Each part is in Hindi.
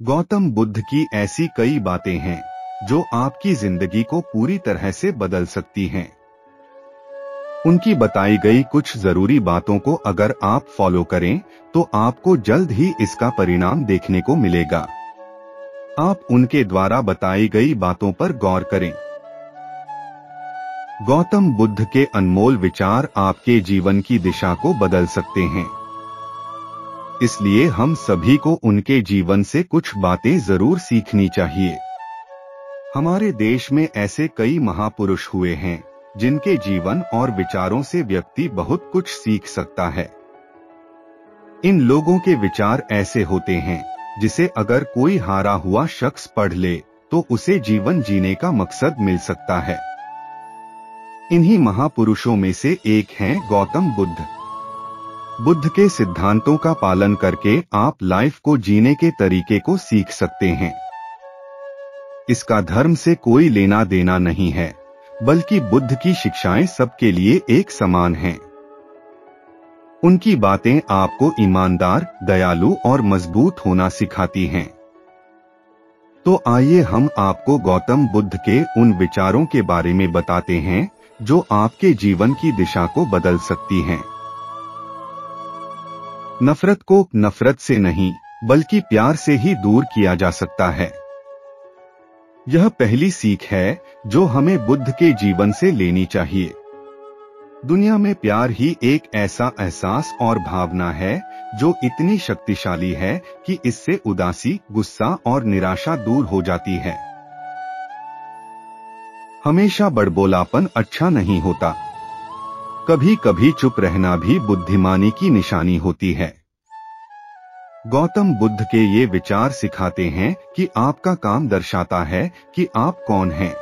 गौतम बुद्ध की ऐसी कई बातें हैं, जो आपकी ज़िंदगी को पूरी तरह से बदल सकती हैं। उनकी बताई गई कुछ ज़रूरी बातों को अगर आप फॉलो करें तो आपको जल्द ही इसका परिणाम देखने को मिलेगा। आप उनके द्वारा बताई गई बातों पर गौर करें। गौतम बुद्ध के अनमोल विचार आपके जीवन की दिशा को बदल सकते हैं। इसलिए हम सभी को उनके जीवन से कुछ बातें ज़रूर सीखनी चाहिए। हमारे देश में ऐसे कई महापुरुष हुए हैं, जिनके जीवन और विचारों से व्यक्ति बहुत कुछ सीख सकता है। इन लोगों के विचार ऐसे होते हैं, जिसे अगर कोई हारा हुआ शख्स पढ़ ले तो उसे जीवन जीने का मकसद मिल सकता है। इन्हीं महापुरुषों में से एक हैं गौतम बुद्ध। बुद्ध के सिद्धांतों का पालन करके आप लाइफ को जीने के तरीके को सीख सकते हैं इसका धर्म से कोई लेना देना नहीं है, बल्कि बुद्ध की शिक्षाएँ सबके लिए एक समान हैं। उनकी बातें आपको ईमानदार, दयालु और मज़बूत होना सिखाती हैं तो आइए हम आपको गौतम बुद्ध के उन विचारों के बारे में बताते हैं, जो आपके जीवन की दिशा को बदल सकती हैं। नफरत को नफरत से नहीं, बल्कि प्यार से ही दूर किया जा सकता है। यह पहली सीख है, जो हमें बुद्ध के जीवन से लेनी चाहिए। दुनिया में प्यार ही एक ऐसा एहसास और भावना है, जो इतनी शक्तिशाली है कि इससे उदासी, गुस्सा और निराशा दूर हो जाती है। हमेशा बड़बोलापन अच्छा नहीं होता। कभी कभी चुप रहना भी बुद्धिमानी की निशानी होती है। गौतम बुद्ध के ये विचार सिखाते हैं कि आपका काम दर्शाता है कि आप कौन हैं।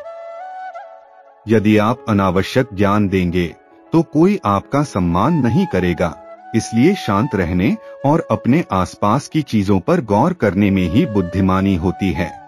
यदि आप अनावश्यक ज्ञान देंगे तो कोई आपका सम्मान नहीं करेगा। इसलिए शांत रहने और अपने आसपास की चीज़ों पर गौर करने में ही बुद्धिमानी होती है।